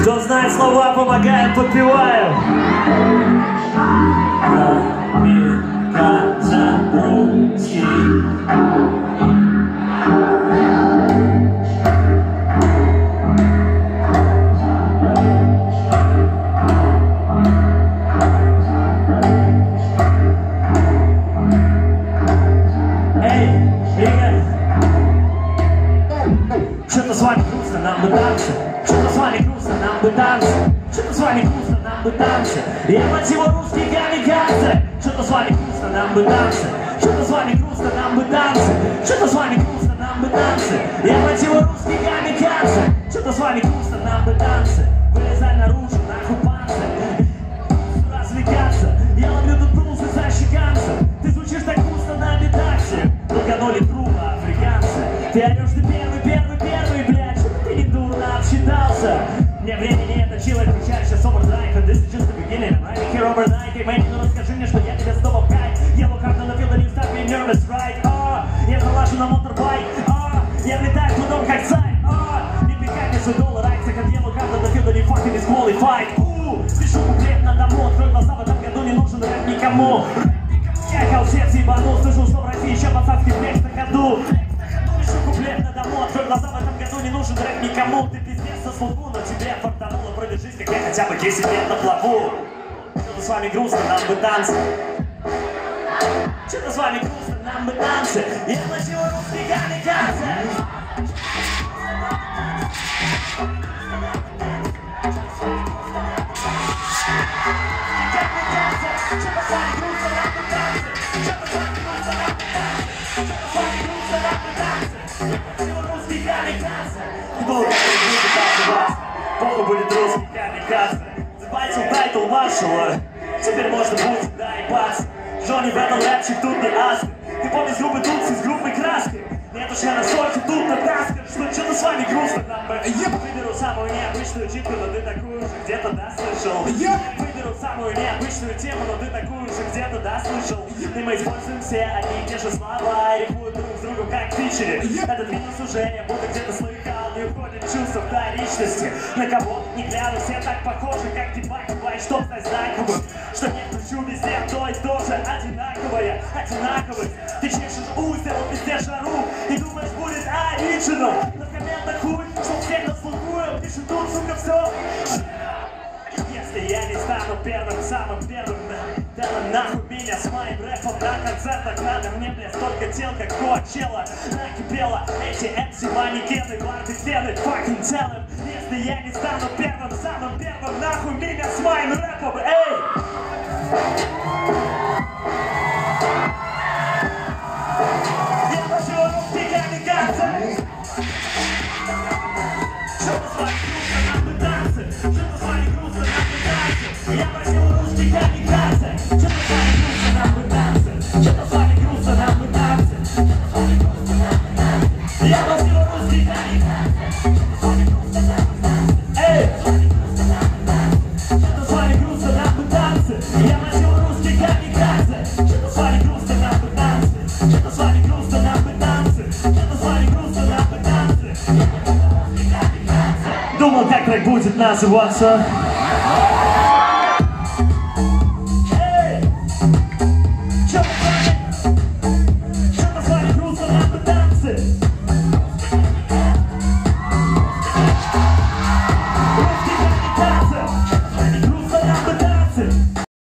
Кто знает слова, помогаем, подпеваем. Что-то с вами грустно, нам бы дальше. Что-то с вами грустно, нам бы дальше. Что-то с вами грустно, нам бы дальше. Я мать его русский камикадзе. Что-то с вами грустно, нам бы дальше. Что-то с вами грустно, нам бы дальше. Что-то с вами грустно, нам бы дальше. Я мать его русский камикадзе. Что-то с вами грустно, нам бы дальше. Мне времени это чило кричать, сейчас overdrive And this is just the beginning, I'm right here overnight И Мэнни, ну расскажи мне, что я тебя снова в кайф Yellow card на field, and you start me nervous, right? А, я залажу на моторбайк, а, я летаю потом как сайт, а, не пихай мне свой доллар, акция, как yellow card на field, and you fucking disqualified У, пишу куплет на дому, открой глаза, в этом году не нужен рэп никому. Я колчец ебанул, слышу, что в России еще пацанский флекс на ходу Пишу куплет на дому, открой глаза, в этом году не нужен рэп никому. Ты пиздец со слугу, но тебе фартануло Продержись, как я хотя бы 10 лет на плаву. Что-то с вами грустно, нам бы танцы. Что-то с вами грустно, нам бы танцы. Я носил русский камикадзе Похуй будет русский камикадзе Забайтил тайтл маршала Теперь можно будет доебаться Джонни этом рэпчик тут не аст Ты помнишь группы Тутси с группой краской? Нет уж я настолько тут натаскан Что что-то с вами грустно нам Выберу самую необычную читку, но ты такую же где-то да слышал Выберу самую необычную тему, но ты такую же где-то да слышал И мы используем все одни и те же слова И рифмуют друг с другом как фичери Этот минус уже я будто где-то слыхал Не уходит чувство вторичности На кого не гляну, все так похожи, как типа бывает, чтоб стать знаковым Что не кручу везде, то и то же одинаковое, одинаковость Ты чешешь вот везде жару И думаешь, будет оригинал Но в комментах хуй, что всех нас слухую Пишут тут, сука, все если я не стану первым, самым первым, да, да нахуй меня с моим рэпом на концертах надо. Мне, бля, столько тел, как Коачелла накипело Эти MC манекены, барды, стены, fucking tell them Если я не стану первым, самым первым, нахуй меня с моим рэпом, эй! Я носил русский камикадзе Думал, как трек будет называться